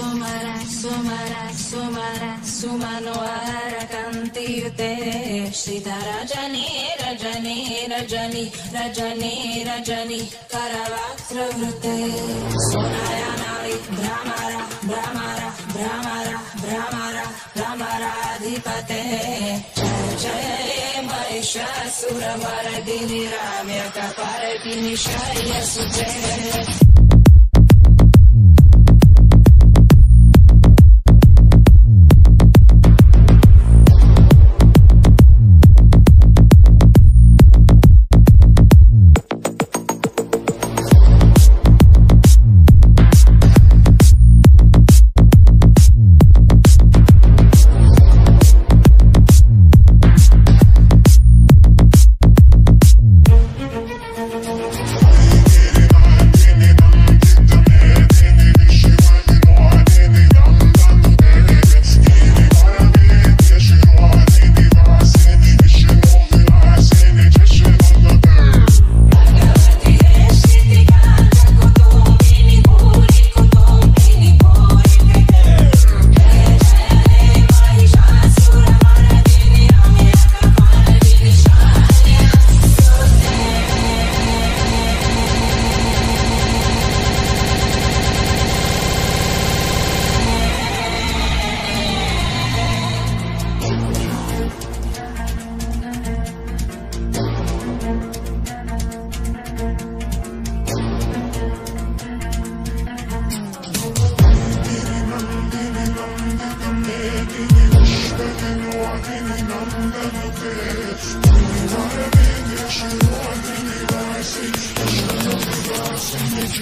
Sumara, sumara, sumara, sumara, सुमनोहर कन्तियुते श्रिता रजनी रजनी रजनी रजनी रजनी करवक्त्रवृते सोनायनारि भ्रमर भ्रमर भ्रमर भ्रमर भ्रमराधिपते। जय महिषासुरमर्दिनि राम्यकपर्दिनि शय्यसुते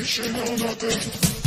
She know nothing.